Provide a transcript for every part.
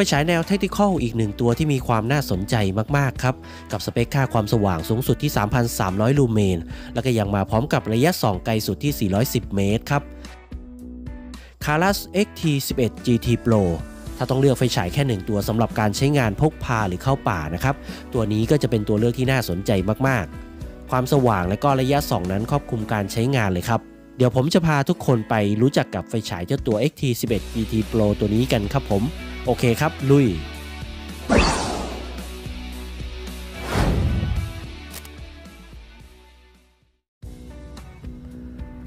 ฟฉายแนวเทคนิคอลอีกหนึ่งตัวที่มีความน่าสนใจมาก ๆ ครับ กับสเปคค่าความสว่างสูงสุดที่ 3,300 ลูเมน แล้วก็ยังมาพร้อมกับระยะส่องไกลสุดที่ 410 เมตรครับ c a r a s XT11 GT Pro ถ้าต้องเลือกไฟฉายแค่หนึ่งตัวสำหรับการใช้งานพกพาหรือเข้าป่านะครับ ตัวนี้ก็จะเป็นตัวเลือกที่น่าสนใจมาก ๆ ความสว่างและก็ระยะส่องนั้นครอบคลุมการใช้งานเลยครับเดี๋ยวผมจะพาทุกคนไปรู้จักกับไฟฉายเจ้าตัว XT11 GT Pro ตัวนี้กันครับผม โอเคครับ ลุย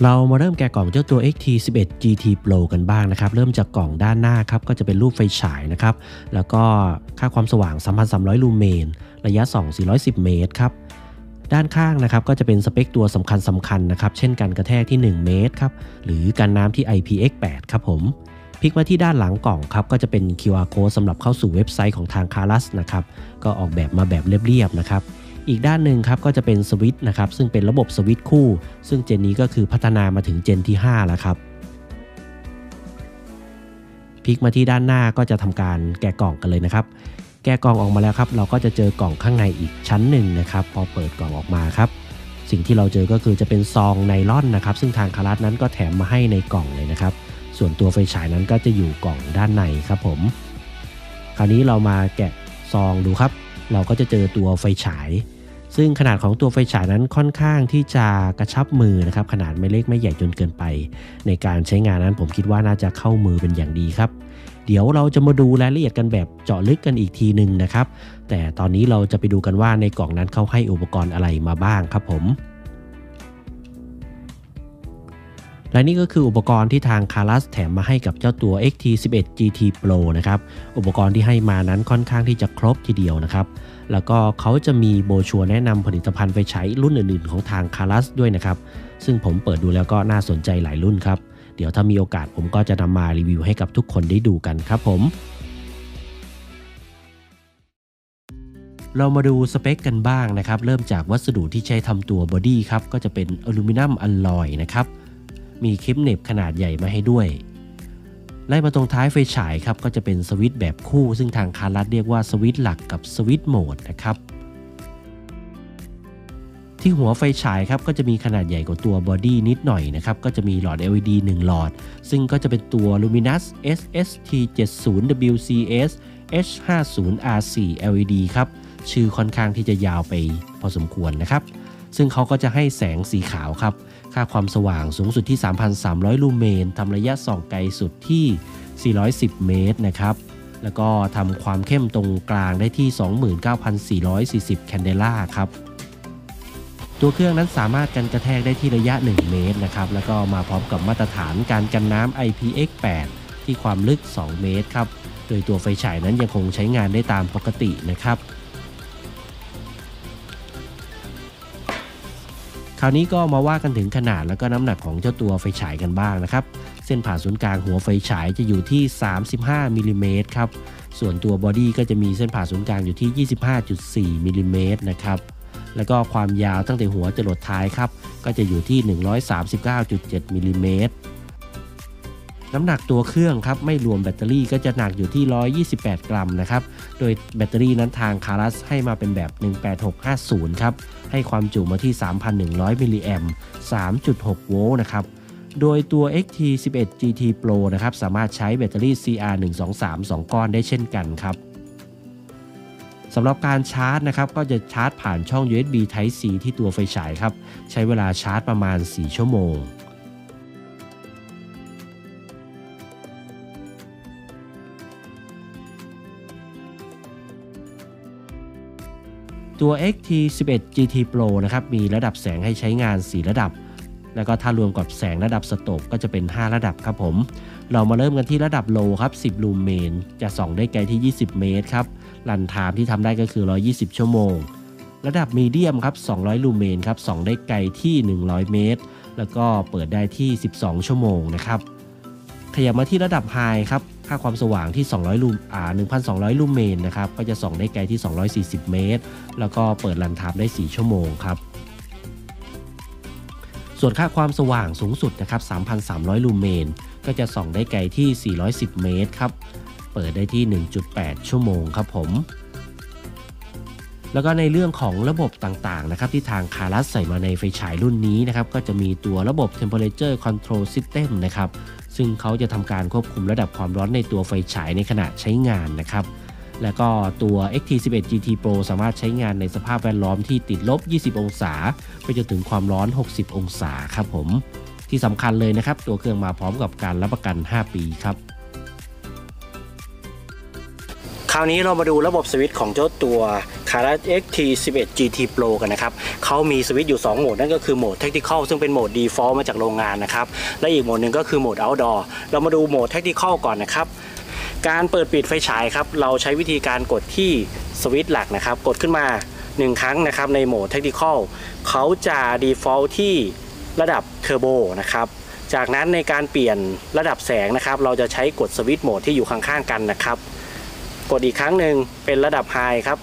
เรามาเริ่มแกะกล่องเจ้าตัว XT11 GT Pro กันบ้างนะครับ เริ่มจากกล่องด้านหน้าครับ ก็จะเป็นรูปไฟฉายนะครับ แล้วก็ค่าความสว่าง 3,300 ลูเมน ระยะส่อง410 เมตรครับด้านข้างนะครับก็จะเป็นสเปคตัวสำคัญสำคัญนะครับ เช่นกันกระแทกที่ 1 เมตรครับ หรือกันน้ำที่ IPX8 ครับผม ลิกมาที่ด้านหลังกล่องครับก็จะเป็น QR code สำหรับเข้าสู่เว็บไซต์ของทาง c a r ั s นะครับก็ออกแบบมาแบบเรียบๆนะครับอีกด้านหนึ่งครับก็จะเป็นสวิตช์นะครับซึ่งเป็นระบบสวิตช์คู่ ซึ่งเจนนี้ก็คือพัฒนามาถึงเจนที่ 5 แล้วครับพลิกมาที่ด้านหน้าก็จะทำการแกะกล่องกันเลยนะครับ แกะกล่องออกมาแล้วครับ เราก็จะเจอกล่องข้างในอีกชั้นหนึ่งนะครับ พอเปิดกล่องออกมาครับ สิ่งที่เราเจอก็คือจะเป็นซองไนล่อนนะครับ ซึ่งทางคารัสนั้นก็แถมมาให้ในกล่องเลยนะครับ ส่วนตัวไฟฉายนั้นก็จะอยู่กล่องด้านในครับผม คราวนี้เรามาแกะซองดูครับ เราก็จะเจอตัวไฟฉาย ซึ่งขนาดของตัวไฟฉายนั้นค่อนข้างที่จะกระชับมือนะครับ ขนาดไม่เล็กไม่ใหญ่จนเกินไป ในการใช้งานนั้นผมคิดว่าน่าจะเข้ามือเป็นอย่างดีครับเดี๋ยวเราจะมาดูรายละเอียดกันแบบเจาะลึกกันอีกทีหนึ่งนะครับ แต่ตอนนี้เราจะไปดูกันว่าในกล่องนั้นเขาให้อุปกรณ์อะไรมาบ้างครับผม และนี่ก็คืออุปกรณ์ที่ทาง c a r ั s แถมมาให้กับเจ้าตัว XT11 GT Pro นะครับ อุปกรณ์ที่ให้มานั้นค่อนข้างที่จะครบทีเดียวนะครับ แล้วก็เขาจะมีโบชัวแนะนำผลิตภัณฑ์ไฟฉายรุ่นอื่นๆ ของทาง c a r ั s ด้วยนะครับ ซึ่งผมเปิดดูแล้วก็น่าสนใจหลายรุ่นครับ เดี๋ยวถ้ามีโอกาสผมก็จะนำมารีวิวให้กับทุกคนได้ดูกันครับผมเรามาดูสเปคกันบ้างนะครับ เริ่มจากวัสดุที่ใช้ทำตัว body ครับ ก็จะเป็นอลูมิเนียมอลลอยนะครับ มีคลิปเน็บขนาดใหญ่มาให้ด้วย ไล่มาตรงท้ายไฟฉายครับก็จะเป็นสวิตช์แบบคู่ ซึ่งทาง Klarus เรียกว่าสวิตช์หลักกับสวิตช์โหมดนะครับที่หัวไฟฉายครับก็จะมีขนาดใหญ่กว่าตัว body นิดหน่อยนะครับก็จะมีหลอด LED 1 หลอด ซึ่งก็จะเป็นตัว Luminus SST70WCS H50R4 LED ครับ ชื่อค่อนข้างที่จะยาวไปพอสมควรนะครับ ซึ่งเขาก็จะให้แสงสีขาวครับ ค่าความสว่างสูงสุดที่ 3,300 ลูเมนทำระยะส่องไกลสุดที่ 410 เมตรนะครับ แล้วก็ทำความเข้มตรงกลางได้ที่ 29,440 แคนเดล่าครับตัวเครื่องนั้นสามารถกันกระแทกได้ที่ระยะ 1 เมตรนะครับ แล้วก็มาพร้อมกับมาตรฐานการกันน้ำ IPX8 ที่ความลึก 2 เมตรครับ โดยตัวไฟฉายนั้นยังคงใช้งานได้ตามปกตินะครับ คราวนี้ก็มาว่ากันถึงขนาดแล้วก็น้ำหนักของเจ้าตัวไฟฉายกันบ้างนะครับ เส้นผ่าศูนย์กลางหัวไฟฉายจะอยู่ที่ 35มิลลิเมตรครับ ส่วนตัว body ก็จะมีเส้นผ่าศูนย์กลางอยู่ที่ 25.4มิลลิเมตรนะครับ แล้วก็ความยาวตั้งแต่หัวจรดท้ายครับ ก็จะอยู่ที่ 139.7มิลลิเมตร น้ำหนักตัวเครื่องครับไม่รวมแบตเตอรี่ก็จะหนักอยู่ที่ 128 กรัมนะครับ โดยแบตเตอรี่นั้นทาง Klarus ให้มาเป็นแบบ 18650 ครับ ให้ความจุมาที่ 3,100 มิลลิแอมป์ 3.6 โวลต์นะครับ โดยตัว XT11 GT Pro นะครับสามารถใช้แบตเตอรี่ CR123 2 ก้อนได้เช่นกันครับสำหรับการชาร์จนะครับก็จะชาร์จผ่านช่อง USB Type C ที่ตัวไฟฉายครับ ใช้เวลาชาร์จประมาณ 4 ชั่วโมง ตัว XT11 GT Pro นะครับมีระดับแสงให้ใช้งาน 4 ระดับ แล้วก็ถ้ารวมกับแสงระดับสโตปก็จะเป็น 5 ระดับครับผม เรามาเริ่มกันที่ระดับโลครับ 10 ลูเมน จะส่องได้ไกลที่ 20 เมตรครับรันไทม์ที่ทำได้ก็คือ 120 ชั่วโมง ระดับ medium ครับ 200 ลูเมนครับส่องได้ไกลที่ 100 เมตร แล้วก็เปิดได้ที่ 12 ชั่วโมงนะครับขยับมาที่ระดับ high ครับ ค่าความสว่างที่ 200 ลูมอ่า1,200 ลูเมนนะครับ ก็จะส่องได้ไกลที่ 240 เมตร แล้วก็เปิด runtime ได้ 4 ชั่วโมงครับ ส่วนค่าความสว่างสูงสุดนะครับ 3,300 ลูเมน ก็จะส่องได้ไกลที่ 410 เมตรครับ เปิดได้ที่ 1.8 ชั่วโมงครับผมแล้วก็ในเรื่องของระบบต่างๆนะครับที่ทางคารัสใส่มาในไฟฉายรุ่นนี้นะครับก็จะมีตัวระบบ Temperature Control System นะครับ ซึ่งเขาจะทำการควบคุมระดับความร้อนในตัวไฟฉายในขณะใช้งานนะครับ แล้วก็ตัว XT11 GT Pro สามารถใช้งานในสภาพแวดล้อมที่ติดลบ 20 องศา ไปจนถึงความร้อน 60 องศาครับผม ที่สำคัญเลยนะครับ ตัวเครื่องมาพร้อมกับการรับประกัน 5 ปีครับคราวนี้เรามาดูระบบสวิตช์ของเจ้าตัว c a r a XT11 GT Pro กันนะครับเขามีสวิตช์อยู่ 2 โหมด นั่นก็คือโหมด Tactical ซึ่งเป็นโหมด Default มาจากโรงงานนะครับ และอีกโหมดหนึ่งก็คือโหมด Outdoor เรามาดูโหมด Tactical ก่อนนะครับ การเปิดปิดไฟฉายครับ เราใช้วิธีการกดที่สวิตช์หลักนะครับ กดขึ้นมา 1 ครั้งนะครับในโหมด Tactical เขาจะ Default ที่ระดับ Turbo นะครับจากนั้นในการเปลี่ยนระดับแสงนะครับ เราจะใช้กดสวิตช์โหมดที่อยู่ข้างๆกันนะครับ กดอีกครั้งหนึ่งเป็นระดับ high ครับ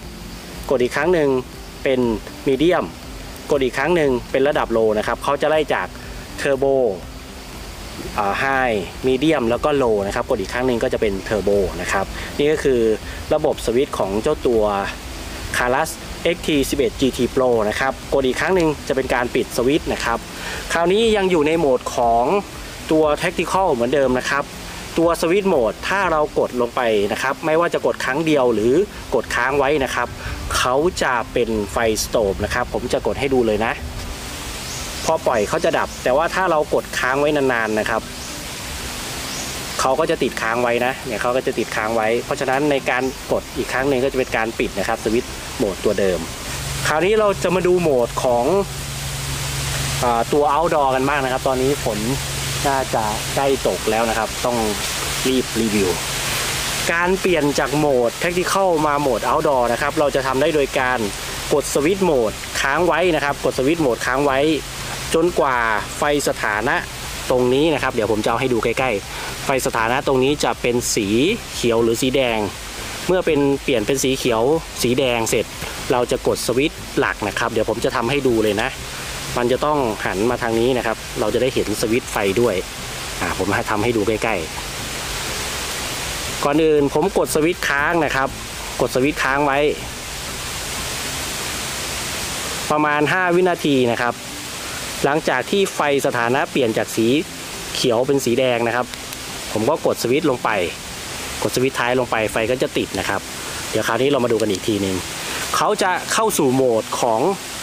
กดอีกครั้งหนึ่งเป็น medium กดอีกครั้งหนึ่งเป็นระดับ low นะครับเขาจะไล่จาก turbo high medium แล้วก็ low นะครับกดอีกครั้งหนึ่งก็จะเป็นเทอร์โบนะครับนี่ก็คือระบบสวิตช์ของเจ้าตัว c a r a s XT11 GT Pro นะครับกดอีกครั้งหนึ่งจะเป็นการปิดสวิตช์นะครับ คราวนี้ยังอยู่ในโหมดของตัว Tactical เหมือนเดิมนะครับ ตัวสวิตช์โหมดถ้าเรากดลงไปนะครับ ไม่ว่าจะกดครั้งเดียวหรือกดค้างไว้นะครับ เขาจะเป็นไฟสโตบนะครับ ผมจะกดให้ดูเลยนะ พอปล่อยเขาจะดับ แต่ว่าถ้าเรากดค้างไว้นานๆนะครับเขาก็จะติดค้างไว้นะเนี่ยเขาก็จะติดค้างไว้ เพราะฉะนั้นในการกดอีกครั้งหนึ่งก็จะเป็นการปิดนะครับสวิตช์โหมดตัวเดิม คราวนี้เราจะมาดูโหมดของอตัว outdoor กันบ้างนะครับ ตอนนี้ฝน น่าจะใกล้ตกแล้วนะครับ ต้องรีบรีวิว การเปลี่ยนจากโหมด Tactical มาโหมด Outdoor นะครับ เราจะทำได้โดยการกดสวิตช์โหมดค้างไว้นะครับ กดสวิตช์โหมดค้างไว้ จนกว่าไฟสถานะตรงนี้นะครับ เดี๋ยวผมจะเอาให้ดูใกล้ๆ ไฟสถานะตรงนี้จะเป็นสีเขียวหรือสีแดง เมื่อเป็นเปลี่ยนเป็นสีเขียว สีแดงเสร็จ เราจะกดสวิตช์หลักนะครับ เดี๋ยวผมจะทำให้ดูเลยนะ มันจะต้องหันมาทางนี้นะครับ เราจะได้เห็นสวิตช์ไฟด้วย อ่า ผมทำให้ดูใกล้ๆ ก่อนอื่นผมกดสวิตช์ค้างนะครับ กดสวิตช์ค้างไว้ ประมาณ 5 วินาทีนะครับ หลังจากที่ไฟสถานะเปลี่ยนจากสีเขียวเป็นสีแดงนะครับ ผมก็กดสวิตช์ลงไป กดสวิตช์ท้ายลงไปไฟก็จะติดนะครับ เดี๋ยวคราวนี้เรามาดูกันอีกทีหนึ่งเขาจะเข้าสู่โหมดของ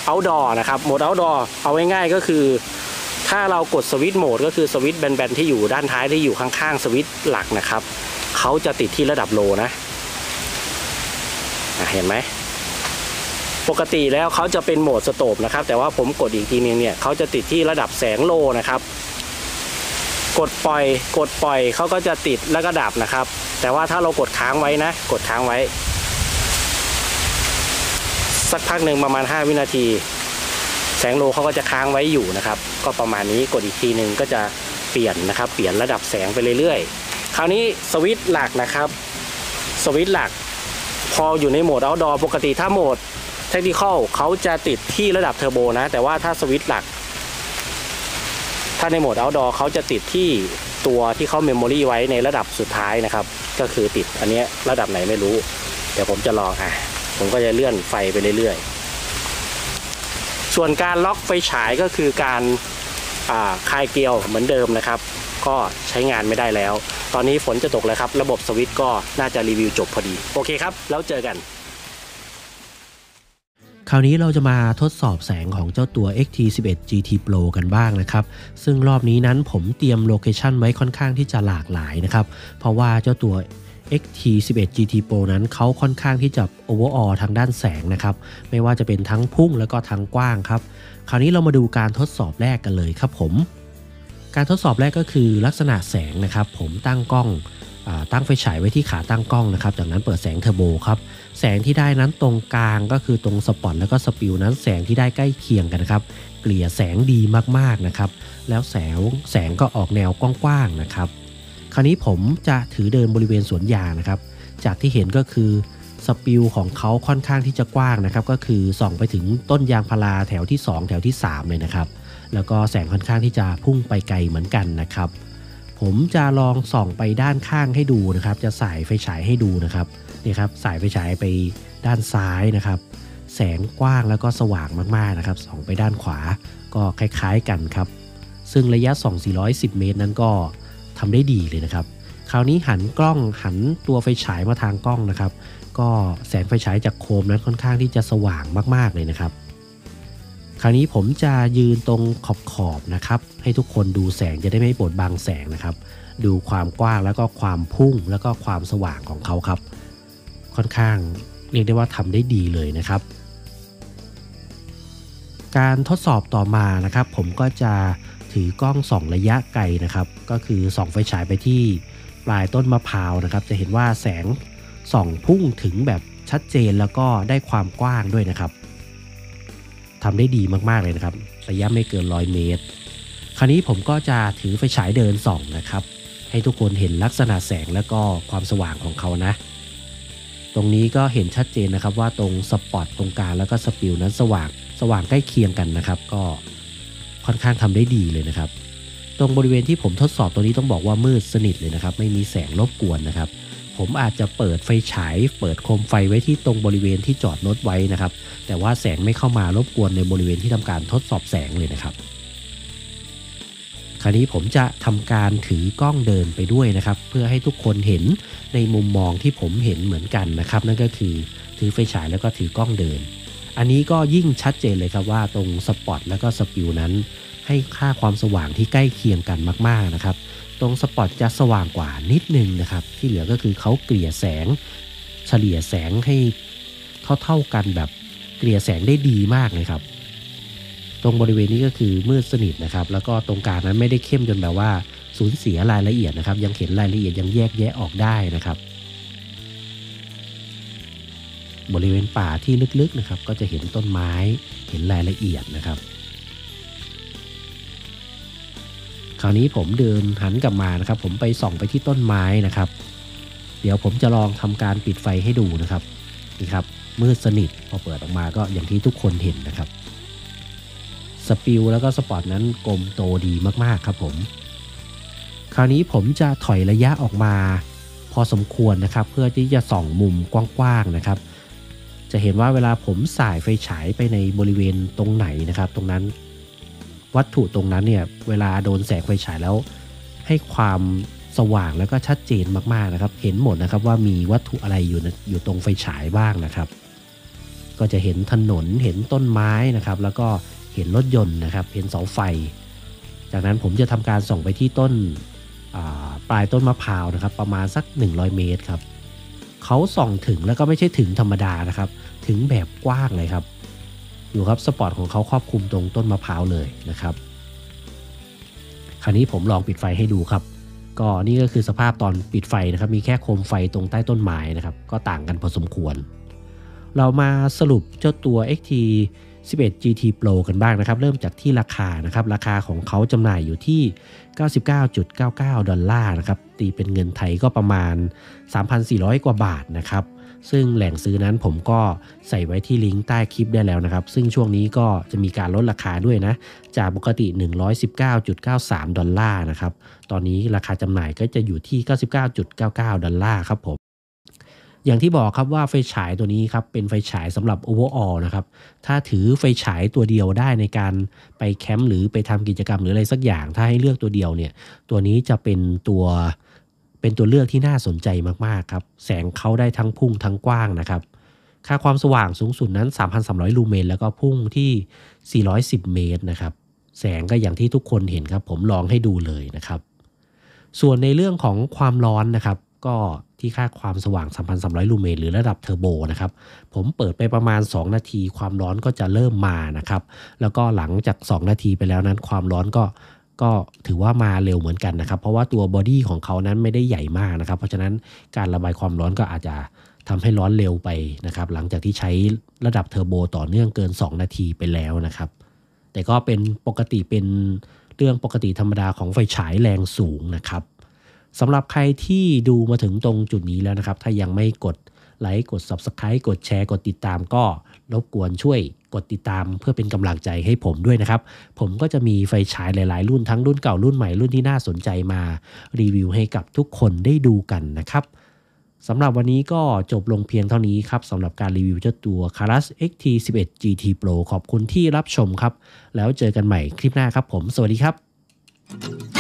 outdoor นะครับโหมด outdoor เอาง่ายๆก็คือ ถ้าเรากดสวิตช์โหมดก็คือสวิตช์แบนๆที่อยู่ด้านท้ายที่อยู่ข้างๆ สวิตช์หลักนะครับเขาจะติดที่ระดับโลนะอะเห็นไหมปกติแล้วเขาจะเป็นโหมดสโตบนะครับ แต่ว่าผมกดอีกทีนึงเนี่ยเขาจะติดที่ระดับแสงโลนะครับ กดปล่อย กดปล่อยเขาก็จะติดแล้วก็ดับนะครับ แต่ว่าถ้าเรากดค้างไว้นะ กดค้างไว้ สักพักหนึ่งประมาณ 5 วินาที แสงโลเขาก็จะค้างไว้อยู่นะครับ ก็ประมาณนี้กดอีกทีหนึ่งก็จะเปลี่ยนนะครับ เปลี่ยนระดับแสงไปเรื่อยๆ คราวนี้สวิตช์หลักนะครับ สวิตช์หลัก พออยู่ในโหมด outdoor ปกติถ้าโหมด technical เขาจะติดที่ระดับเทอร์โบนะ แต่ว่าถ้าสวิตช์หลัก ถ้าในโหมด outdoor เขาจะติดที่ตัวที่เขา memory ไว้ในระดับสุดท้ายนะครับ ก็คือติดอันนี้ระดับไหนไม่รู้ เดี๋ยวผมจะลองอะ ผมก็จะเลื่อนไฟไปเรื่อยๆ ส่วนการล็อกไฟฉายก็คือการคลายเกลียวเหมือนเดิมนะครับ ก็ใช้งานไม่ได้แล้ว ตอนนี้ฝนจะตกแล้วครับ ระบบสวิตช์ก็น่าจะรีวิวจบพอดี โอเคครับ แล้วเจอกัน คราวนี้เราจะมาทดสอบแสงของเจ้าตัว XT11 GT Pro กันบ้างนะครับ ซึ่งรอบนี้นั้นผมเตรียม location ไว้ค่อนข้างที่จะหลากหลายนะครับ เพราะว่าเจ้าตัว XT11 GT Pro นั้นเขาค่อนข้างที่จะ overall ทางด้านแสงนะครับ ไม่ว่าจะเป็นทั้งพุ่งแล้วก็ทั้งกว้างครับ คราวนี้เรามาดูการทดสอบแรกกันเลยครับผม การทดสอบแรกก็คือลักษณะแสงนะครับ ผมตั้งกล้องตั้งไฟฉายไว้ที่ขาตั้งกล้องนะครับ จากนั้นเปิดแสงเทอร์โบครับ แสงที่ได้นั้นตรงกลางก็คือตรงสปอตแล้วก็สปิวนั้นแสงที่ได้ใกล้เคียงกันนะครับ เกลี่ยแสงดีมากๆนะครับ แล้วแสงแสงก็ออกแนวกว้างๆนะครับ ราวนี้ผมจะถือเดินบริเวณสวนยางนะครับ จากที่เห็นก็คือสปิวของเขาค่อนข้างที่จะกว้างนะครับ ก็คือส่องไปถึงต้นยางพาราแถวที่ 2 แถวที่ 3 เลยนะครับ แล้วก็แสงค่อนข้างที่จะพุ่งไปไกลเหมือนกันนะครับ ผมจะลองส่องไปด้านข้างให้ดูนะครับ จะสายไฟฉายให้ดูนะครับนี่ครับสายไฟฉายไปด้านซ้ายนะครับ แสงกว้างแล้วก็สว่างมากๆนะครับ ส่องไปด้านขวาก็คล้ายๆกันครับ ซึ่งระยะส่อง410 เมตรนั้นก็ ทำได้ดีเลยนะครับ คราวนี้หันกล้องหันตัวไฟฉายมาทางกล้องนะครับ ก็แสงไฟฉายจากโคมนั้นค่อนข้างที่จะสว่างมากๆเลยนะครับ คราวนี้ผมจะยืนตรงขอบขอบนะครับ ให้ทุกคนดูแสงจะได้ไม่บดบังแสงนะครับ ดูความกว้างแล้วก็ความพุ่งแล้วก็ความสว่างของเขาครับ ค่อนข้างเรียกได้ว่าทำได้ดีเลยนะครับ การทดสอบต่อมานะครับ ผมก็จะ ถือกล้องส่องระยะไกลนะครับ ก็คือส่องไฟฉายไปที่ปลายต้นมะพร้าวนะครับ จะเห็นว่าแสงส่องพุ่งถึงแบบชัดเจนแล้วก็ได้ความกว้างด้วยนะครับทำได้ดีมากๆเลยนะครับ ระยะไม่เกิน100เมตร คราวนี้ผมก็จะถือไฟฉายเดินส่องนะครับ ให้ทุกคนเห็นลักษณะแสงแล้วก็ความสว่างของเขานะ ตรงนี้ก็เห็นชัดเจนนะครับว่าตรงสปอตตรงกลางแล้วก็สปิลนั้นสว่างสว่างใกล้เคียงกันนะครับ ก็ ค่อนข้างทำได้ดีเลยนะครับ ตรงบริเวณที่ผมทดสอบตัวนี้ต้องบอกว่ามืดสนิทเลยนะครับ ไม่มีแสงรบกวนนะครับ ผมอาจจะเปิดไฟฉาย เปิดโคมไฟไว้ที่ตรงบริเวณที่จอดรถไว้นะครับ แต่ว่าแสงไม่เข้ามารบกวนในบริเวณที่ทำการทดสอบแสงเลยนะครับ คราวนี้ผมจะทำการถือกล้องเดินไปด้วยนะครับ เพื่อให้ทุกคนเห็นในมุมมองที่ผมเห็นเหมือนกันนะครับ นั่นก็คือถือไฟฉายแล้วก็ถือกล้องเดิน อันนี้ก็ยิ่งชัดเจนเลยครับว่าตรงสปอตแล้วก็สปิลนั้น ให้ค่าความสว่างที่ใกล้เคียงกันมากๆนะครับ ตรงสปอตจะสว่างกว่านิดนึงนะครับ ที่เหลือก็คือเขาเกลี่ยแสง เฉลี่ยแสงให้เท่าๆกันแบบเกลี่ยแสงได้ดีมากเลยครับ ตรงบริเวณนี้ก็คือมืดสนิทนะครับ แล้วก็ตรงกลางนั้นไม่ได้เข้มจนแบบว่าสูญเสียรายละเอียดนะครับ ยังเห็นรายละเอียดยังแยกแยะออกได้นะครับ บริเวณป่าที่ลึกๆนะครับ ก็จะเห็นต้นไม้เห็นรายละเอียดนะครับ คราวนี้ผมเดินหันกลับมานะครับ ผมไปส่องไปที่ต้นไม้นะครับ เดี๋ยวผมจะลองทำการปิดไฟให้ดูนะครับนี่ครับมืดสนิทพอเปิดออกมาก็อย่างที่ทุกคนเห็นนะครับสปิลแล้วก็สปอตนั้นกลมโตดีมากๆครับผมคราวนี้ผมจะถอยระยะออกมา พอสมควรนะครับ เพื่อที่จะส่องมุมกว้างๆนะครับ จะเห็นว่าเวลาผมสายไฟฉายไปในบริเวณตรงไหนนะครับ ตรงนั้นวัตถุตรงนั้นเนี่ยเวลาโดนแสงไฟฉายแล้ว ให้ความสว่างแล้วก็ชัดเจนมากๆนะครับ เห็นหมดนะครับว่ามีวัตถุอะไรอยู่นะอยู่ตรงไฟฉายบ้างนะครับ ก็จะเห็นถนนเห็นต้นไม้นะครับ แล้วก็เห็นรถยนต์นะครับ เห็นเสาไฟ จากนั้นผมจะทำการส่องไปที่ต้นปลายต้นมะพร้าวนะครับ ประมาณสัก 100 เมตรครับ เขาส่องถึงแล้วก็ไม่ใช่ถึงธรรมดานะครับ ถึงแบบกว้างเลยครับดูครับสปอตของเขาครอบคลุมตรงต้นมะพร้าวเลยนะครับ คราวนี้ผมลองปิดไฟให้ดูครับ ก็นี่ก็คือสภาพตอนปิดไฟนะครับ มีแค่โคมไฟตรงใต้ต้นไม้นะครับ ก็ต่างกันพอสมควร เรามาสรุปเจ้าตัว XT 11 GT Pro กันบ้างนะครับ เริ่มจากที่ราคานะครับ ราคาของเขาจำหน่ายอยู่ที่ 99.99 ดอลลาร์นะครับ ตีเป็นเงินไทยก็ประมาณ 3,400 กว่าบาทนะครับ ซึ่งแหล่งซื้อนั้นผมก็ใส่ไว้ที่ลิงก์ใต้คลิปได้แล้วนะครับ ซึ่งช่วงนี้ก็จะมีการลดราคาด้วยนะ จากปกติ 119.93 ดอลลาร์นะครับ ตอนนี้ราคาจำหน่ายก็จะอยู่ที่ 99.99 ดอลลาร์ครับผม อย่างที่บอกครับว่าไฟฉายตัวนี้ครับเป็นไฟฉายสำหรับ overall นะครับ ถ้าถือไฟฉายตัวเดียวได้ในการไปแคมป์หรือไปทำกิจกรรมหรืออะไรสักอย่าง ถ้าให้เลือกตัวเดียวเนี่ย ตัวนี้จะเป็นตัวเป็นตัวเลือกที่น่าสนใจมากๆครับ แสงเขาได้ทั้งพุ่งทั้งกว้างนะครับ ค่าความสว่างสูงสุดนั้น 3,300 ลูเมน แล้วก็พุ่งที่ 410 เมตรนะครับ แสงก็อย่างที่ทุกคนเห็นครับ ผมลองให้ดูเลยนะครับ ส่วนในเรื่องของความร้อนนะครับ ก็ ที่ค่าความสว่าง 3,300 ลูเมนหรือระดับเทอร์โบนะครับ ผมเปิดไปประมาณ 2 นาทีความร้อนก็จะเริ่มมานะครับ แล้วก็หลังจาก 2 นาทีไปแล้วนั้นความร้อนก็ก็ถือว่ามาเร็วเหมือนกันนะครับ เพราะว่าตัว body ของเขานั้นไม่ได้ใหญ่มากนะครับ เพราะฉะนั้นการระบายความร้อนก็อาจจะทำให้ร้อนเร็วไปนะครับ หลังจากที่ใช้ระดับเทอร์โบต่อเนื่องเกิน 2 นาทีไปแล้วนะครับ แต่ก็เป็นปกติเป็นเรื่องปกติธรรมดาของไฟฉายแรงสูงนะครับ สำหรับใครที่ดูมาถึงตรงจุดนี้แล้วนะครับ ถ้ายังไม่กดไลค์กด Subscribe กดแชร์กดติดตามก็รบกวนช่วยกดติดตามเพื่อเป็นกำลังใจให้ผมด้วยนะครับ ผมก็จะมีไฟฉายหลาย ๆ รุ่นทั้งรุ่นเก่ารุ่นใหม่รุ่นที่น่าสนใจมารีวิวให้กับทุกคนได้ดูกันนะครับสำหรับวันนี้ก็จบลงเพียงเท่านี้ครับสำหรับการรีวิวเจ้าตัว c a r a s XT11 GT Pro ขอบคุณที่รับชมครับ แล้วเจอกันใหม่คลิปหน้าครับผม สวัสดีครับ